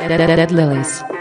Dead, dead, dead lilies.